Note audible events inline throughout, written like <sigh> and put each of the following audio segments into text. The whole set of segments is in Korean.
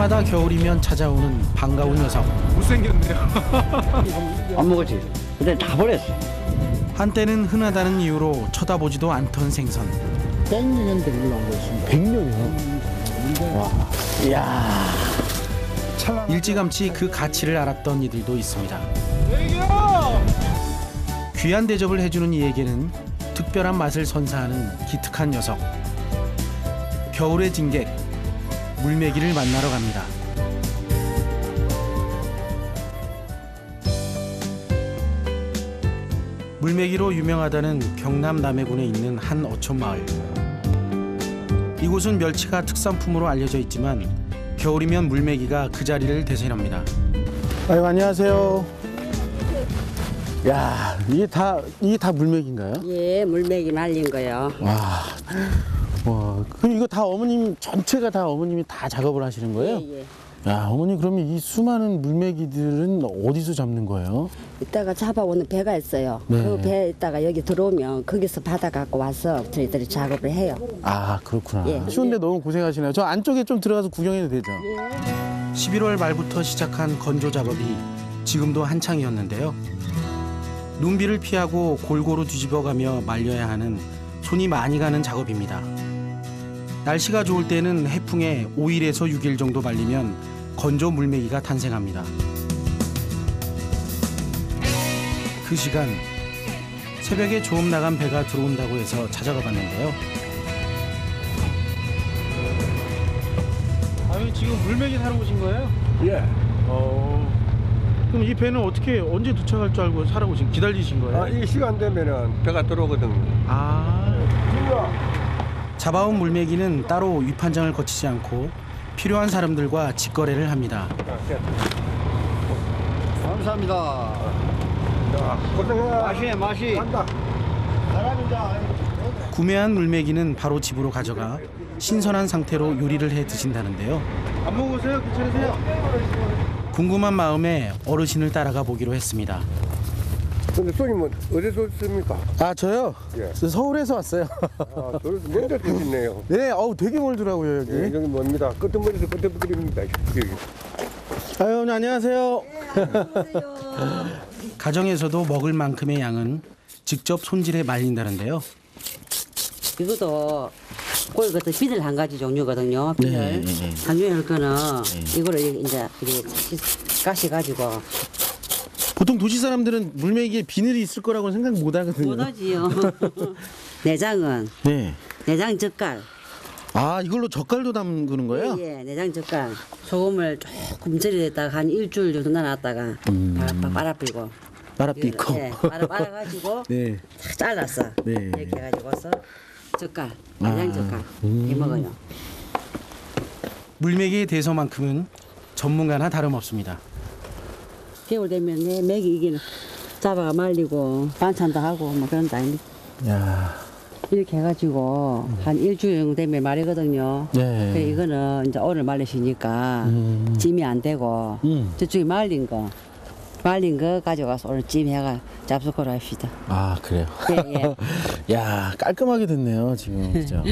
해마다 겨울이면 찾아오는 반가운 녀석. 못생겼네요. <laughs> 안 먹었지. 근데 다 버렸어. 한때는 흔하다는 이유로 쳐다보지도 않던 생선. 100년 된 걸로 알고 있습니다. 100년이요? 와. 이야. 일찌감치 그 가치를 알았던 이들도 있습니다. 귀한 대접을 해주는 이에게는 특별한 맛을 선사하는 기특한 녀석. 겨울의 진객 물메기를 만나러 갑니다. 물메기로 유명하다는 경남 남해군에 있는 한 어촌 마을. 이곳은 멸치가 특산품으로 알려져 있지만 겨울이면 물메기가 그 자리를 대신합니다. 아유 안녕하세요. 야 이게 다 이게 다 물맥인가요? 예, 물맥이 말린 거요. 와, 와 그럼 이거 다 어머님 전체가 다 어머님이 다 작업을 하시는 거예요? 예, 예. 야 어머니 그러면 이 수많은 물메기들은 어디서 잡는 거예요? 이따가 잡아오는 배가 있어요. 네. 그 배에 있다가 여기 들어오면 거기서 받아 갖고 와서 저희들이 작업을 해요. 아 그렇구나. 예. 추운데 너무 고생하시네요. 저 안쪽에 좀 들어가서 구경해도 되죠? 11월 말부터 시작한 건조 작업이 지금도 한창이었는데요. 눈비를 피하고 골고루 뒤집어가며 말려야 하는 손이 많이 가는 작업입니다. 날씨가 좋을 때는 해풍에 5일에서 6일 정도 말리면 건조 물메기가 탄생합니다. 그 시간 새벽에 조업 나간 배가 들어온다고 해서 찾아가 봤는데요. 아니 지금 물메기 사러 오신 거예요? 예. 어. 그럼 이 배는 어떻게 언제 도착할 줄 알고 사러 오신 기다리신 거예요? 아, 이 시간 되면은 배가 들어오거든. 아. 잡아온 물메기는 따로 위판장을 거치지 않고 필요한 사람들과 직거래를 합니다. 감사합니다. 맛이, 맛이. 구매한 물메기는 바로 집으로 가져가 신선한 상태로 요리를 해 드신다는데요. 안 먹으세요? 괜찮으세요? 궁금한 마음에 어르신을 따라가 보기로 했습니다. 근데 손님은 어디서 오십니까? 아 저요? 예. 저 서울에서 왔어요. 아, 저를 먼저 드시네요. <laughs> 네, 어우 되게 멀더라고요 여기. 예, 여기 뭡니다. 끝머리에서 끝에부터입니다. 여기. 아유 어머니 안녕하세요. <laughs> 가정에서도 먹을 만큼의 양은 직접 손질해 말린다는데요. 이것도 거기 것도 비늘 한 가지 종류거든요. 비늘. 네, 네, 네. 한중에 할 거는 이거를 이제 이렇게 가시 가지고 보통 도시 사람들은 물메기에 비늘이 있을 거라고 생각 못 하거든요. 못하지요. <laughs> 내장은 네. 내장 젓갈. 아 이걸로 젓갈도 담그는 거예요? 예, 내장 젓갈. 소금을 조금 절여놨다가 한 일주일 정도 놔놨다가 바- 빨아 불고. 나라 삐고. 예, 빨아 빨아가지고 <laughs> 네. 탁 잘랐어. 네. 이렇게 해가지고서 젓갈, 내장 아, 젓갈 음. 해 먹어요. 물메기에 대해서만큼은 전문가나 다름없습니다. 겨울 되면 내 맥이 이기는 잡아가 말리고 반찬도 하고 뭐 그런다 아닙니까? 야. 이렇게 해가지고 한 일주일 정도 되면 말이거든요. 네. 그래 이거는 이제 오늘 말리시니까 음. 찜이 안 되고 음. 저쪽에 말린 거 말린 거 가져가서 오늘 찜해가 잡수고로 합시다. 아 그래요. 예, 예. <laughs> 야 깔끔하게 됐네요 지금 <laughs> 진짜.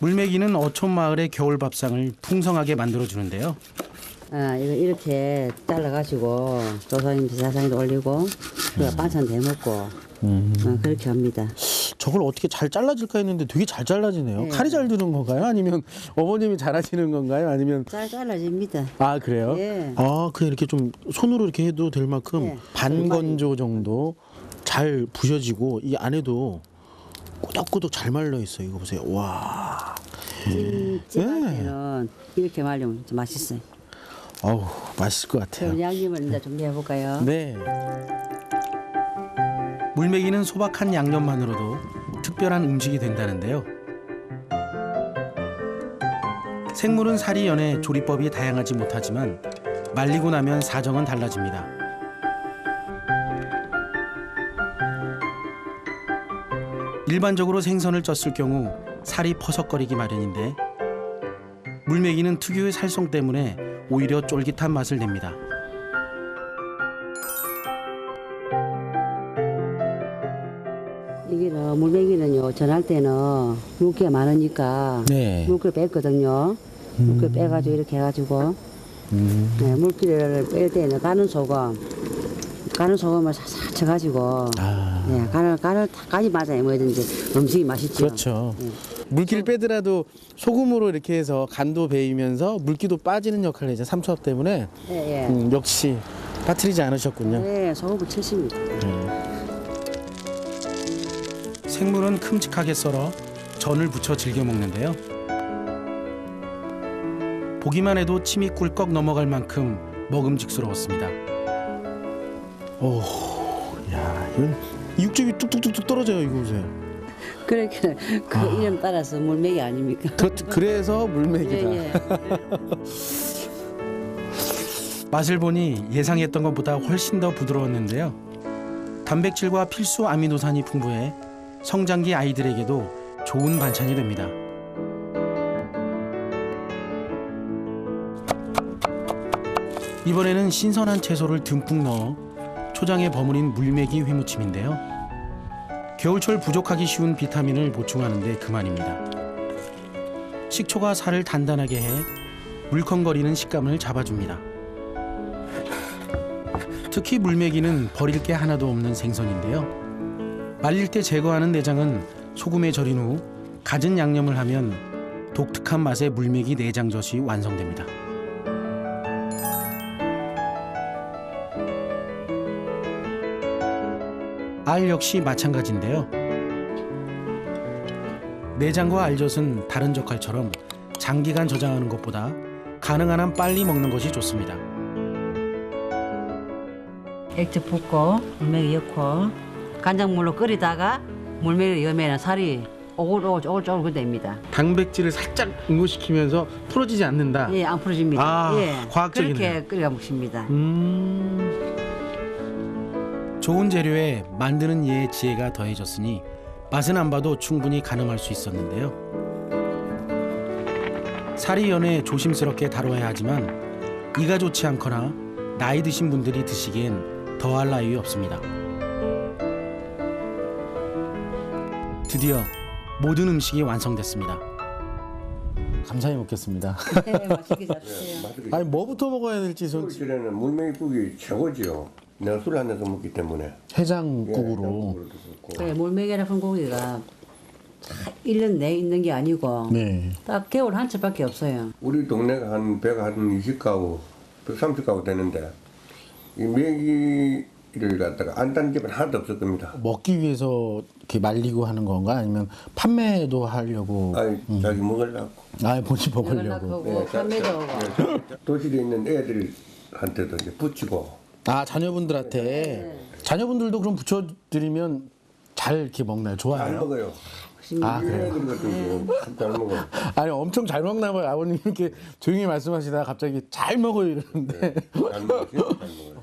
물메기는 어촌 마을의 겨울 밥상을 풍성하게 만들어 주는데요. 아, 이거 이렇게 잘라가지고 조사님 지사상에도 올리고 그 반찬도 해먹고 음. 어, 그렇게 합니다. 저걸 어떻게 잘 잘라질까 했는데 되게 잘 잘라지네요. 네. 칼이 잘 드는 건가요? 아니면 어머님이 잘하시는 건가요? 아니면 잘 잘라집니다. 아 그래요? 예. 아 그냥 이렇게 좀 손으로 이렇게 해도 될 만큼 예. 반건조 정도 잘 부셔지고 이 안에도 꾸덕꾸덕 잘 말려 있어요. 이거 보세요. 와. 찜, 찜할 예. 때는 이렇게 말리면 좀 맛있어요. 어우 맛있을 것 같아요. 그럼 양념을 이제 준비해 볼까요? 네. 물메기는 소박한 양념만으로도 특별한 음식이 된다는데요. 생물은 살이 연해 조리법이 다양하지 못하지만 말리고 나면 사정은 달라집니다. 일반적으로 생선을 쪘을 경우 살이 퍼석거리기 마련인데 물메기는 특유의 살성 때문에 오히려 쫄깃한 맛을 냅니다. 이게는 물메기는요 전할 때는 물기가 많으니까 네. 물기를 뺐거든요. 물기 빼가지고 이렇게 해가지고 네, 물기를 뺄 때는 가는 소금 가는 소금을 싹싹 쳐가지고 아. 네, 간을 간을 다 까지 맞아야 뭐든지 음식이 맛있죠. 그렇죠. 물기를 빼더라도 소금으로 이렇게 해서 간도 배이면서 물기도 빠지는 역할을 해죠 삼초합 때문에 예, 예. 음, 역시 빠뜨리지 않으셨군요. 네, 소금을 쳤습니다. 생물은 큼직하게 썰어 전을 부쳐 즐겨 먹는데요. 보기만 해도 침이 꿀꺽 넘어갈 만큼 먹음직스러웠습니다. 오, 야, 이건 육즙이 뚝뚝뚝뚝 떨어져요. 이거 보세요. 그러니까 그 이름 따라서 물맥이 아닙니까? 그, 그래서 물맥이다. 예, 예. <laughs> 맛을 보니 예상했던 것보다 훨씬 더 부드러웠는데요. 단백질과 필수 아미노산이 풍부해 성장기 아이들에게도 좋은 반찬이 됩니다. 이번에는 신선한 채소를 듬뿍 넣어 초장에 버무린 물메기 회무침인데요. 겨울철 부족하기 쉬운 비타민을 보충하는 데 그만입니다. 식초가 살을 단단하게 해 물컹거리는 식감을 잡아줍니다. 특히 물메기는 버릴 게 하나도 없는 생선인데요. 말릴 때 제거하는 내장은 소금에 절인 후 갖은 양념을 하면 독특한 맛의 물메기 내장젓이 완성됩니다. 알 역시 마찬가지인데요. 내장과 알젓은 다른 젓갈처럼 장기간 저장하는 것보다 가능한 한 빨리 먹는 것이 좋습니다. 액젓 붓고 물맥이 넣고 간장물로 끓이다가 물맥이 넣으면 살이 오글오글 오글오글 됩니다. 단백질을 살짝 응고시키면서 풀어지지 않는다. 예, 안 풀어집니다. 아, 예, 과학적이네요. 그렇게 끓여 먹습니다. 음, 좋은 재료에 만드는 이의 지혜가 더해졌으니 맛은 안 봐도 충분히 가늠할 수 있었는데요. 살이 연해 조심스럽게 다뤄야 하지만 이가 좋지 않거나 나이 드신 분들이 드시기엔 더할 나위 없습니다. 드디어 모든 음식이 완성됐습니다. 감사히 먹겠습니다. 네, 맛있게. 맛을 <laughs> 아니 뭐부터 먹어야 될지 전 겨울철에는 물메기국이 최고지요. 내가 술한 잔도 먹기 때문에. 해장국으로. 해장국으로도 좋고. 그래, 물맥이라는 고기가 1년 내에 있는 게 아니고 네. 딱 겨울 한철밖에 없어요. 우리 동네가 한 배가 한 20가구, 130가구 되는데 이 메기를 갖다가 안딴 집은 하나도 없을 겁니다. 먹기 위해서 이렇게 말리고 하는 건가 아니면 판매도 하려고 아이 자기 먹으려고. 아 본인 먹으려고 네, 자- 판매도 하고 예, 도시에 있는 애들한테도 이제 붙이고 아 자녀분들한테 자녀분들도 그럼 붙여드리면 잘 이렇게 먹나요 잘 좋아해요 먹어요. 아이 그래요 애들 같은 거잘 먹어. 아니 엄청 잘 먹나 봐요 아버님 이렇게 조용히 말씀하시다가 갑자기 잘 먹어요 이러는데 잘 먹어,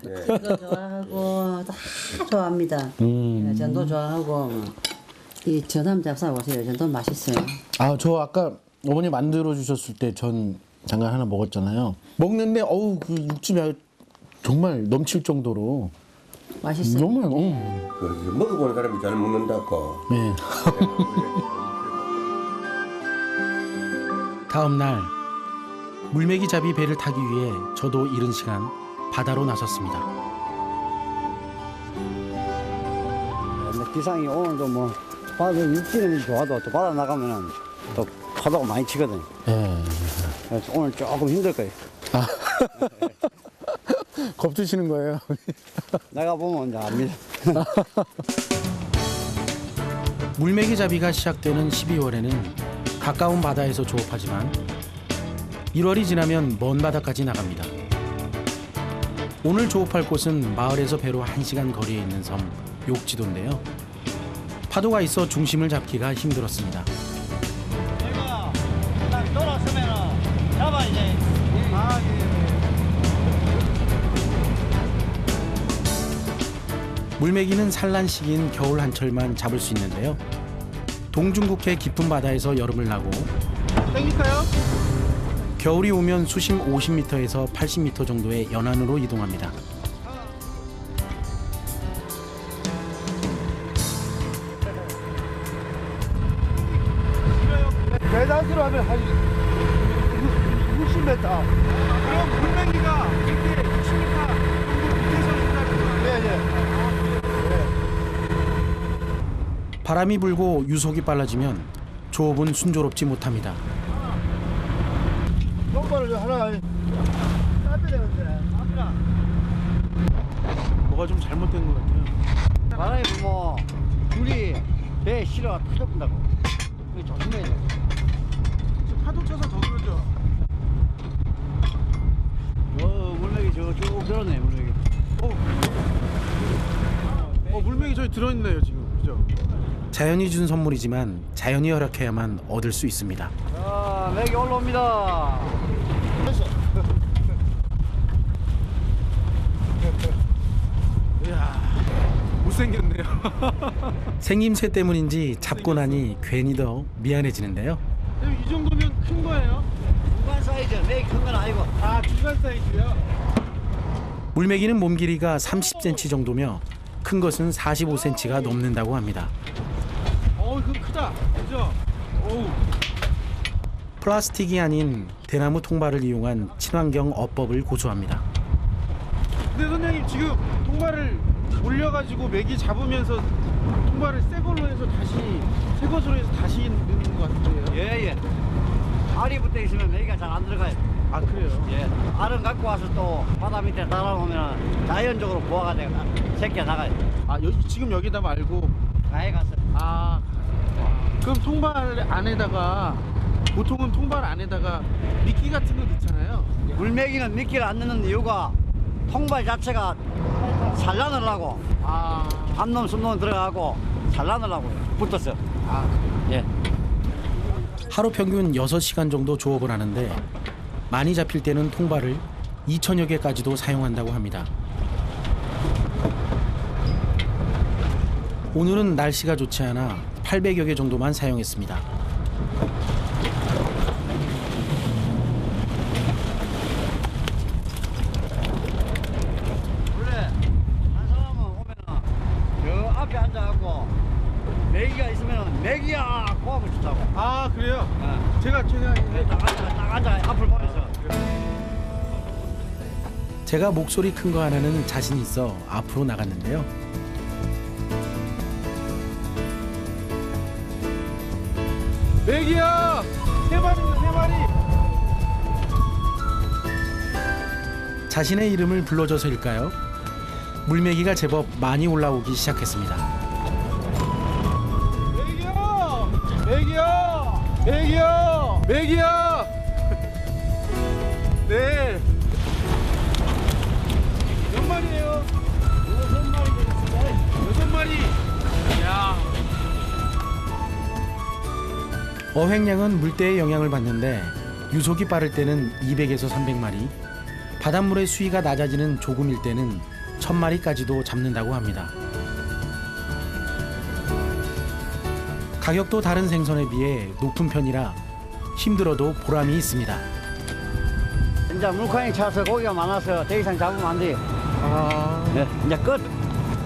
잘. 예. 전도 좋아하고 다 좋아합니다. 음. 네, 전도 좋아하고 이 전함 잡사 보세요. 전도 맛있어요. 아 저 아까 어머니 만들어 주셨을 때 전 잠깐 하나 먹었잖아요 먹는데 어우 그 육즙이 아주 정말 넘칠 정도로 맛있어요. 정말 어. 그 먹어보는 사람이 잘 먹는다고. 네. 다음 날 물메기 잡이 배를 타기 위해 저도 이른 시간 바다로 나섰습니다. 뭐 기상이 오늘도 뭐 바다 육지는 좋아도 또 바다 나가면은 또 파도가 많이 치거든. 네. 그래서 오늘 조금 힘들 거예요. <laughs> 겁주시는 거예요 <laughs> 나가 보면 이제 압니다. <laughs> 물메기 잡이가 시작되는 12월에는 가까운 바다에서 조업하지만 1월이 지나면 먼 바다까지 나갑니다. 오늘 조업할 곳은 마을에서 배로 1시간 거리에 있는 섬 욕지도인데요. 파도가 있어 중심을 잡기가 힘들었습니다. 물메기는 산란 시기인 겨울 한철만 잡을 수 있는데요. 동중국해 깊은 바다에서 여름을 나고 겨울이 오면 수심 50m에서 80m 정도의 연안으로 이동합니다. 배단수로 하면 한 60m. 그럼 물맹이가 이렇게 60m 정도 밑에서 있다는 거예요? 예, 예. 바람이 불고 유속이 빨라지면 조업은 순조롭지 못합니다. 뭐가 좀 잘못된 것 같아요. 바람이 불면 줄이 배 실어 터져본다고. 그거 조심해야 돼. 지금 파도 쳐서 더 그러죠. 어, 물맥이 저쭉 들었네, 물맥이. 어 물맹이 저기 들어있네요 지금 그죠? 자연이 준 선물이지만 자연이 허락해야만 얻을 수 있습니다. 자, 맥이 올라옵니다. 이야 못생겼네요. <laughs> 생김새 때문인지 잡고 나니 괜히 더 미안해지는데요. 이 정도면 큰 거예요? 중간 사이즈, 맥이 큰 건 아니고. 아 중간 사이즈요? 물메기는 몸 길이가 30cm 정도며 큰 것은 45cm가 넘는다고 합니다. 어 이거 크다. 그죠? 어우 플라스틱이 아닌 대나무 통발을 이용한 친환경 어법을 고수합니다. 근데 선생님 지금 통발을 올려가지고 맥이 잡으면서 통발을 새 걸로 해서 다시 새 것으로 해서 다시 넣는 것 같은데요? 예, 예. 알이 붙어 있으면 맥이가 잘 안 들어가요. 아 그래요? 예. 알은 갖고 와서 또 바다 밑에 달아놓으면 자연적으로 부화가 되고 새끼가 나가요. 아 여기 지금 여기다 말고 가해 가서. 아 그럼 통발 안에다가 보통은 통발 안에다가 미끼 같은 거 넣잖아요. 물맥이는 미끼를 안 넣는 이유가 통발 자체가 산란을 하고 아, 암놈 숨놈 들어가고 산란을 하고 붙었어. 아 예. 하루 평균 6시간 정도 조업을 하는데 많이 잡힐 때는 통발을 2천여 개까지도 사용한다고 합니다. 오늘은 날씨가 좋지 않아 800여 개 정도만 사용했습니다. 원래 한 사람은 오면은 저 앞에 앉아갖고 맥이가 있으면은 맥이야 고함을 준다고. 아 그래요? 예. 제가 제가 네, 딱 앉아, 딱 앉아 앞을 보면서. 제가 목소리 큰 거 하나는 자신 있어 앞으로 나갔는데요. 맥이야 세 마리입니다 세 마리. 자신의 이름을 불러줘서일까요? 물메기가 제법 많이 올라오기 시작했습니다. 맥이야 맥이야 맥이야. 네. 어획량은 물때의 영향을 받는데 유속이 빠를 때는 200에서 300마리, 바닷물의 수위가 낮아지는 조금일 때는 1000마리까지도 잡는다고 합니다. 가격도 다른 생선에 비해 높은 편이라 힘들어도 보람이 있습니다. 이제 물광이 차서 고기가 많아서 더 이상 잡으면 안 돼요. 아. 예, 이제 끝.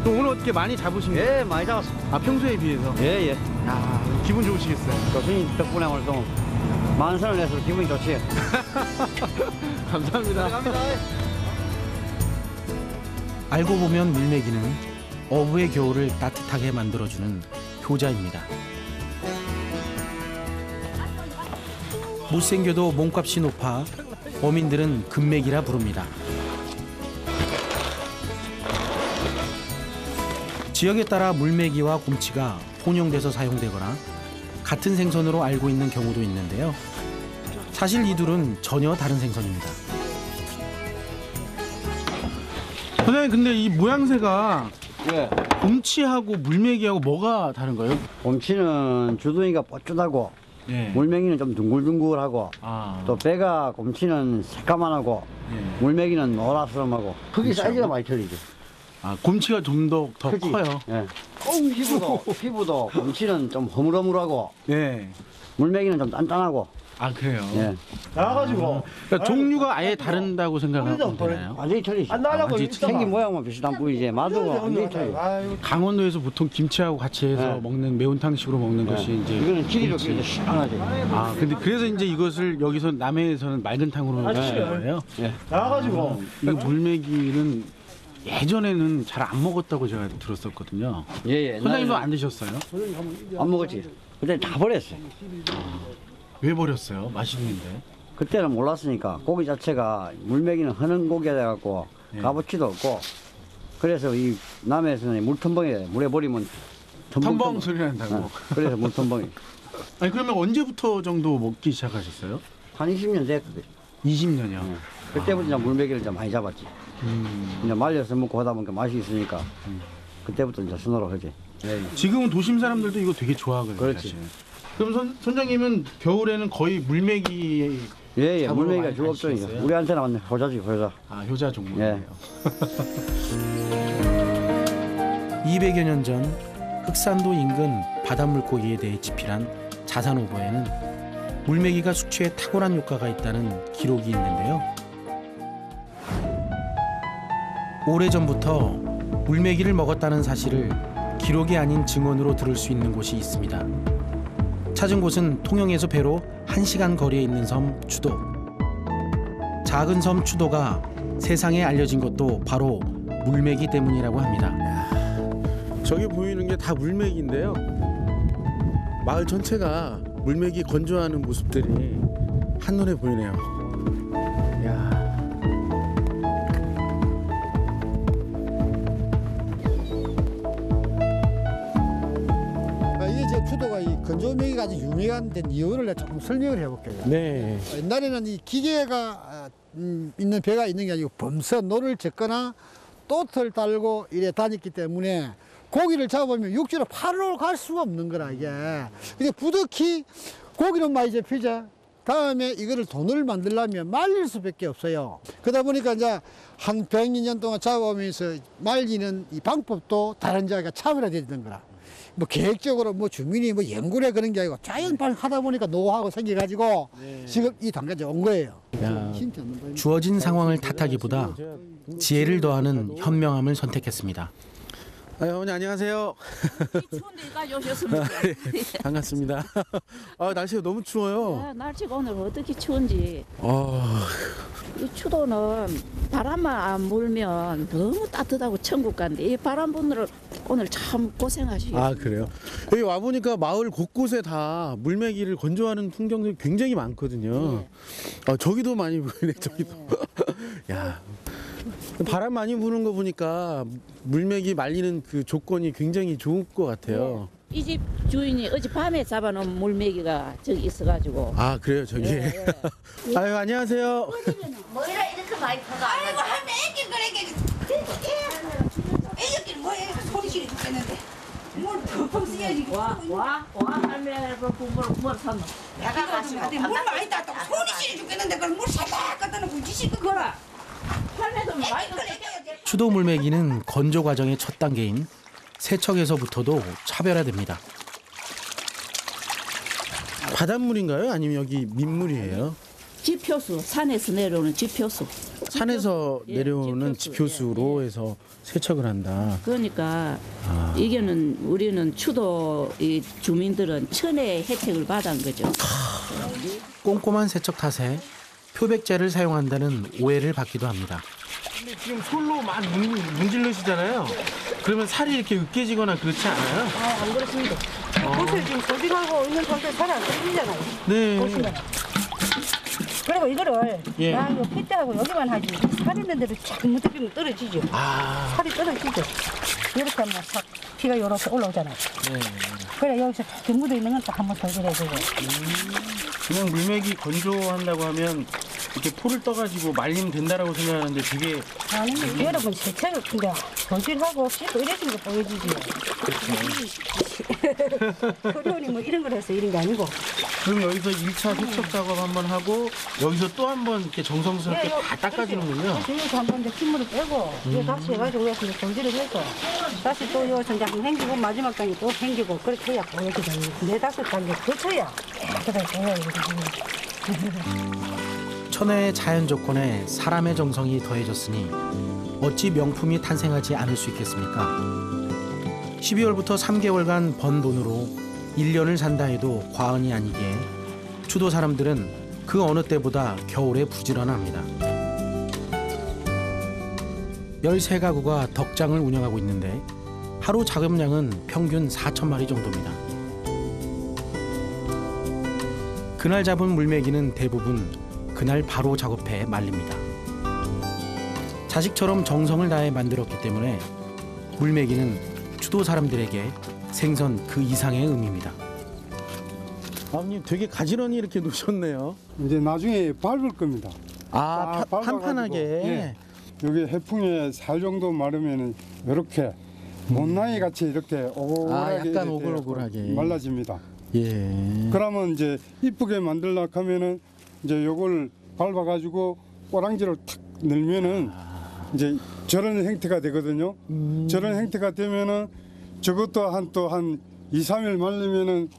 또 오늘 어떻게 많이 잡으신 거예요? 예, 많이 잡았어. 아 평소에 비해서. 예, 예. 야 기분 좋으시겠어요. 교수님 덕분에 오늘 좀 만선을 내서 기분이 좋지. <laughs> 감사합니다. 알고 보면 물메기는 어부의 겨울을 따뜻하게 만들어주는 효자입니다. 못생겨도 몸값이 높아 어민들은 금맥이라 부릅니다. 지역에 따라 물메기와 곰치가 혼용돼서 사용되거나 같은 생선으로 알고 있는 경우도 있는데요. 사실 이 둘은 전혀 다른 생선입니다. 선생님 근데 이 모양새가 예. 곰치하고 물메기하고 뭐가 다른 거예요? 곰치는 주둥이가 뽀쭈하고 네. 물맹이는 좀 둥글둥글하고 아. 또 배가 곰치는 새까만하고 네. 물맹이는 노랗스름하고 크기 그렇죠. 사이즈가 많이 틀리죠. 아 곰치가 좀 더 더 크지? 커요. 예. 피부도 피부도 곰치는 좀 허물허물하고 네. 물맹이는 좀 단단하고 아 그래요. 예. 나와가지고 그러니까 종류가 아예 다른다고 생각하면 되나요? 완전히 틀리지. 안 완전히 있잖아. 생긴 모양만 비슷한 뿐이지 맛은 완전히. 아이고 강원도에서 보통 김치하고 같이 해서 네. 먹는 매운탕식으로 먹는 것이 이제 이거는 찌리로 김치. 그래도 시원하지. 아 근데 그래서 이제 이것을 여기서 남해에서는 맑은 탕으로 아, 먹는 진짜요? 거예요. 나와가지고 이 물메기는 예전에는 잘 안 먹었다고 제가 들었었거든요. 예, 예. 선생님도 나는 안 드셨어요? 안 먹었지. 그때 다 버렸어. 왜 버렸어요? 맛있는데. 그때는 몰랐으니까 고기 자체가 물메기는 흐는 고기가 돼갖고 예. 값어치도 없고 그래서 이 남해에서는 물텀벙에 물에 버리면 텀벙 소리 난다고. 어, 그래서 물텀벙이 <laughs> 아니 그러면 언제부터 정도 먹기 시작하셨어요? 한 20년 됐거든 20년이요. 그때부터 이제 물메기를 이제 많이 잡았지 음. 이제 말려서 먹고 하다 보니까 맛이 있으니까 그때부터 이제 순으로 하지 예, 예. 지금은 도심 사람들도 이거 되게 좋아하거든요. 그렇지. 사실. 그럼 선, 선장님은 겨울에는 거의 물메기 예, 예, 물메기가 주업종이죠? 우리한테는 완전 효자지 효자 아 효자 종목이에요. <laughs> 200여 년 전 흑산도 인근 바닷물고기에 대해 집필한 자산오보에는 물메기가 숙취에 탁월한 효과가 있다는 기록이 있는데요. 오래전부터 물메기를 먹었다는 사실을 기록이 아닌 증언으로 들을 수 있는 곳이 있습니다. 찾은 곳은 통영에서 배로 1시간 거리에 있는 섬 추도. 작은 섬 추도가 세상에 알려진 것도 바로 물메기 때문이라고 합니다. 저기 보이는 게 다 물맥인데요. 마을 전체가 물맥이 건조하는 모습들이 한눈에 보이네요. 건조명이가 아주 유명한 된 이유를 내가 조금 설명을 해볼게요. 네. 옛날에는 이 기계가 아, 음, 있는 배가 있는 게 아니고 범서 노를 젓거나 또트를 달고 이래 다녔기 때문에 고기를 잡으면 육지로 바로 갈 수가 없는 거라 이게. 근데 부득이 고기는 많이 잡히죠. 다음에 이거를 돈을 만들려면 말릴 수밖에 없어요. 그러다 보니까 이제 한 100년 동안 잡아오면서 말리는 이 방법도 다른 자가 차별화되는 거라. 뭐 계획적으로 뭐 주민이 뭐 연구를 해 그런 게 아니고 자연 하다 보니까 노하우가 생겨가지고 지금 이 단계까지 온 거예요. 야. 주어진 상황을 탓하기보다 지혜를 더하는 현명함을 선택했습니다. 아, 어머니 안녕하세요. 추운 데까지 오셨습니다. 반갑습니다. <laughs> 아, 날씨가 너무 추워요. 아, 날씨가 오늘 어떻게 추운지. 아, 이 추도는 바람만 안 불면 너무 따뜻하고 천국 간데 이 바람 부느라 오늘 참 고생하시고. 아 그래요? 여기 와 보니까 마을 곳곳에 다 물메기를 건조하는 풍경들이 굉장히 많거든요. 아, 저기도 많이 보이네. 저기도. <laughs> 야. 바람 많이 부는 거 보니까 물메기 말리는 그 조건이 굉장히 좋을 것 같아요. 이 집 주인이 어젯밤에 잡아놓은 물메기가 저기 있어가지고. 아 그래요 저기. 예, 예. <laughs> 아유 안녕하세요. 뭐이라 이렇게 많이 퍼가 아이고 할매 애기 그래게 애기들 뭐야 소리 지르 죽겠는데 뭘 펑펑 쓰야지 와, 와, 와, 할매가 부모를 뭘 샀노? 내가 가시는데 물 많이 땄다고 소리 지르 죽겠는데 그걸 물 살짝 갖다 놓고 지시 그 거라 추도 물메기는 건조 과정의 첫 단계인 세척에서부터도 차별화됩니다. 바닷물인가요? 아니면 여기 민물이에요? 지표수, 산에서 내려오는 지표수. 산에서 예, 내려오는 지표수, 지표수로 예, 예. 해서 세척을 한다. 그러니까 아. 이게는 우리는 추도 이 주민들은 천혜의 혜택을 받은 거죠. 꼼꼼한 세척 탓에 표백제를 사용한다는 오해를 받기도 합니다. 근데 지금 솔로 막 문, 문질러시잖아요. 그러면 살이 이렇게 으깨지거나 그렇지 않아요? 안 그렇습니다. 옷을 지금 소진하고 있는 상태 살이 안 떨어지잖아요. 네. 보시면. 그리고 이거를 예. 나 이거 핏대하고 여기만 하지 살 있는 데를 쫙 무드비면 떨어지죠. 아, 살이 떨어지죠. 이렇게 하면 싹 피가 이렇게 올라오잖아요. 네. 그래 여기서 쫙 묻어 있는 건 딱 한번 돌려주고. 그냥 물맥이 건조한다고 하면 이렇게 포를 떠가지고 말리면 된다라고 생각하는데 되게 아니 여러분 세차를 근데 소진하고 씻고 이래진 거 보여주지. 그 <laughs> 러니 뭐 이런 걸 해서 이런 게 아니고. 그럼 여기서 1차 세척 작업 한번 하고 여기서 또 한 번 이렇게 정성스럽게 다 닦아주는군요. 여기서 한번 이제 핏물을 빼고 이거 다시 해가지고 여기서 손질을 해서 다시 또 여기서 이제 한번 헹기고 마지막 단계 또 헹기고 그렇게 해야 보여지거든요. 네 다섯 단계 거쳐야 깨끗하게. 천혜의 자연 조건에 사람의 정성이 더해졌으니 어찌 명품이 탄생하지 않을 수 있겠습니까? 12월부터 3개월간 번 돈으로 1년을 산다 해도 과언이 아니기에 추도 사람들은 그 어느 때보다 겨울에 부지런합니다. 13가구가 덕장을 운영하고 있는데 하루 작업량은 평균 4천 마리 정도입니다. 그날 잡은 물메기는 대부분 그날 바로 작업해 말립니다. 자식처럼 정성을 다해 만들었기 때문에 물메기는 추도 사람들에게 생선 그 이상의 의미입니다. 아버님 되게 가지런히 이렇게 놓으셨네요. 이제 나중에 밟을 겁니다. 아, 딱 파- 판판하게. 예. 여기 해풍에 살 정도 마르면은 이렇게 못나이 같이 이렇게 오글오글하게 아, 약간 오글오글하게. 말라집니다. 예. 그러면 이제 이쁘게 만들려 하면은 이제 요걸 밟아 가지고 꼬랑지를 탁 넣으면은 이제 저런 형태가 되거든요. 음. 저런 형태가 되면은 저것도 한 또한 2, 3일 말리면은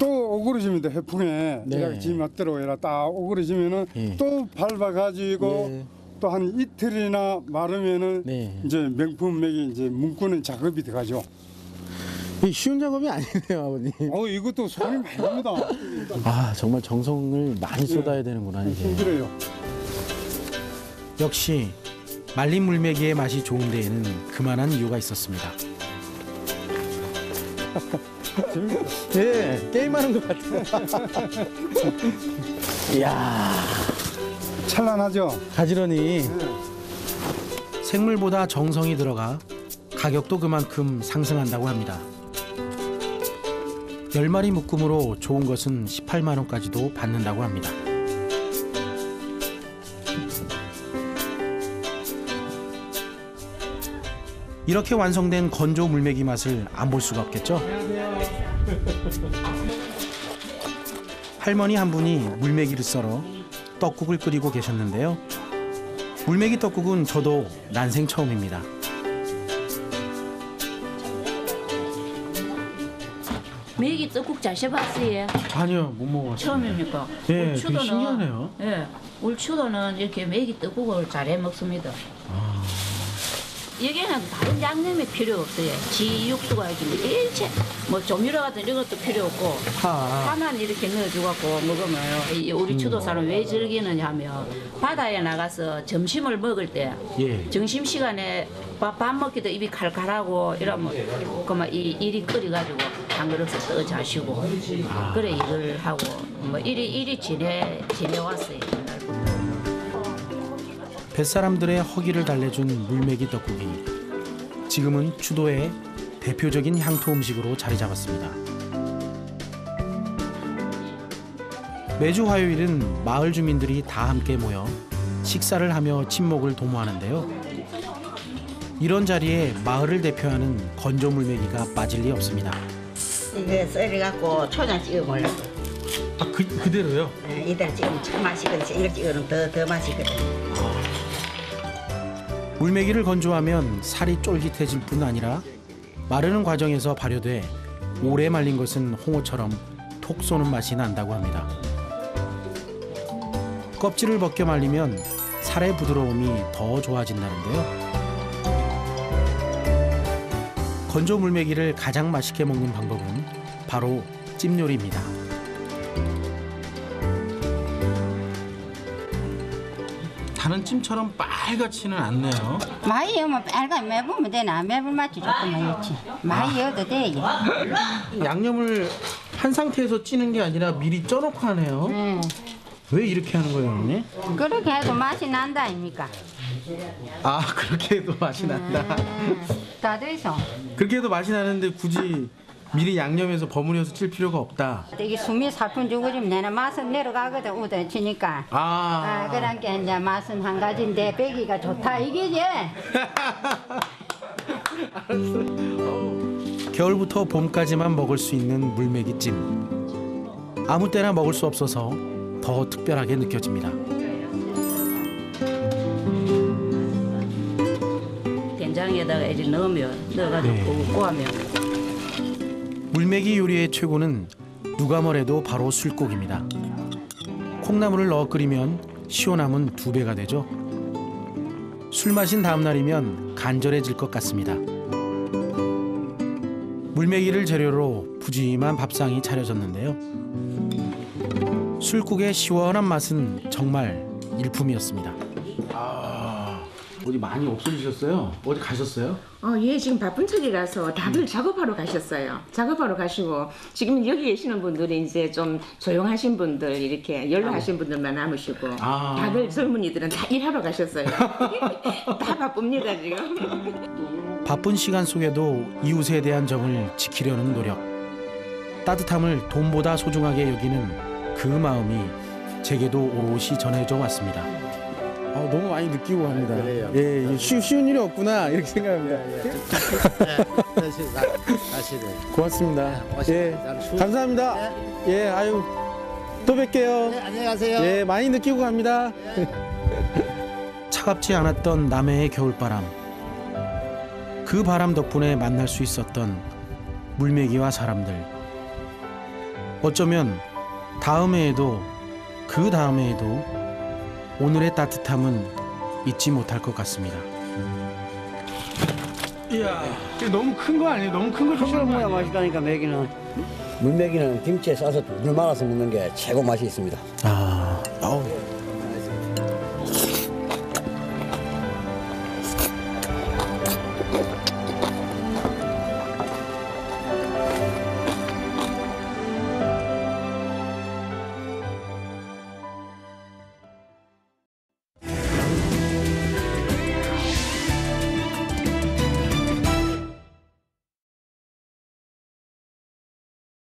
또 오그러집니다. 해풍에 네. 내가 지 맛대로 해라 딱 오그러지면은 예. 또 밟아가지고 예. 또 한 이틀이나 마르면은 네. 이제 명품 맥이 이제 문구는 작업이 들어가죠. 이 쉬운 작업이 아니네요, 아버님. 어 이것도 손이 많이 갑니다. 아, 정말 정성을 많이 쏟아야 되는구나, 이게. 힘들어요. 역시 말린 물메기의 맛이 좋은 데에는 그만한 이유가 있었습니다. 예, 게임하는 것 같아요. 이야, 찬란하죠. 가지런히. 생물보다 정성이 들어가 가격도 그만큼 상승한다고 합니다. 10마리 묶음으로 좋은 것은 18만 원까지도 받는다고 합니다. 이렇게 완성된 건조 물메기 맛을 안 볼 수가 없겠죠? 할머니 한 분이 물메기를 썰어 떡국을 끓이고 계셨는데요. 물메기 떡국은 저도 난생 처음입니다. 메기 떡국 자셔봤어요? 아니요, 못 먹었어요. 처음입니까? 예, 되게 추도는- 신기하네요. 예, 우리 추도는 이렇게 메기 떡국을 잘해 먹습니다. 아. 여기는 다른 양념이 필요 없어요. 지 육수가 이렇게 일체 뭐 조미료 같은 이런 것도 필요 없고 파. 파만 이렇게 넣어줘갖고 먹으면 이 우리 음. 추도 사람 왜 즐기느냐 하면 바다에 나가서 점심을 먹을 때 예. 점심 시간에 밥, 밥 먹기도 입이 칼칼하고 이러면 그만 이 일이 끓여가지고 한 그릇을 떠 자시고 아. 그래 이걸 하고 뭐 일이 일이 지내 지내왔어요. 뱃사람들의 허기를 달래준 물메기 떡국이 지금은 추도의 대표적인 향토 음식으로 자리 잡았습니다. 매주 화요일은 마을 주민들이 다 함께 모여 식사를 하며 친목을 도모하는데요. 이런 자리에 마을을 대표하는 건조 물메기가 빠질 리 없습니다. 이거 썰어갖고 초장 찍어 먹으려고. 아, 그, 그대로요? 이달 찍으면 참 맛있거든. 이거 찍으면 더, 더 맛있거든. 물메기를 건조하면 살이 쫄깃해질 뿐 아니라 마르는 과정에서 발효돼 오래 말린 것은 홍어처럼 톡 쏘는 맛이 난다고 합니다. 껍질을 벗겨 말리면 살의 부드러움이 더 좋아진다는데요. 건조 물메기를 가장 맛있게 먹는 방법은 바로 찜 요리입니다. 다른 찜처럼 빨갛지는 않네요. 많이 여면 빨간 매보면 되나 매불 맛이 조금 넣지 많이 여도 돼 이게. 양념을 한 상태에서 찌는 게 아니라 미리 쪄놓고 하네요. 응. 왜 이렇게 하는 거예요, 언니? 그렇게 해도 맛이 난다 아닙니까 아, 그렇게 해도 맛이 난다. 다 돼서 그렇게 해도 맛이 나는데 굳이 미리 양념해서 버무려서 찔 필요가 없다. 이게 숨이 살뿐 죽어지면 내는 맛은 내려가거든 우더치니까 아, 아, 그러니까 이제 맛은 한 가지인데 배기가 좋다 이게지 겨울부터 봄까지만 먹을 수 있는 물메기찜. 아무 때나 먹을 수 없어서 더 특별하게 느껴집니다. 된장에다가 이제 넣으면 넣어가지고 네. 구하면 물메기 요리의 최고는 누가 뭐래도 바로 술국입니다. 콩나물을 넣어 끓이면 시원함은 두 배가 되죠. 술 마신 다음 날이면 간절해질 것 같습니다. 물메기를 재료로 푸짐한 밥상이 차려졌는데요. 술국의 시원한 맛은 정말 일품이었습니다. 어디 많이 없어지셨어요? 어디 가셨어요? 어, 예, 지금 바쁜 처리라서 다들 작업하러 가셨어요. 작업하러 가시고 지금 여기 계시는 분들이 이제 좀 조용하신 분들 이렇게 연로하신 분들만 남으시고 아. 다들 젊은이들은 다 일하러 가셨어요. <laughs> 다 바쁩니다 지금. 바쁜 시간 속에도 이웃에 대한 정을 지키려는 노력. 따뜻함을 돈보다 소중하게 여기는 그 마음이 제게도 오롯이 전해져 왔습니다. 아, 너무 많이 느끼고 갑니다. 예, 예, 쉬, 쉬운 일이 없구나 이렇게 생각합니다. 사실은 고맙습니다. 예, 네. 감사합니다. 예, 아유 또 뵐게요. 안녕히 가세요. 예, 많이 느끼고 갑니다. <laughs> 차갑지 않았던 남해의 겨울바람. 그 바람 덕분에 만날 수 있었던 물메기와 사람들. 어쩌면 다음 해에도 그 다음 해에도 오늘의 따뜻함은 잊지 못할 것 같습니다. 이야, 이게 너무 큰 거 아니에요? 너무 큰 거 주시는 거 먹어야 아니에요? 맛있다니까 메기는 물메기는 김치에 싸서 물 말아서 먹는 게 최고 맛이 있습니다. 아,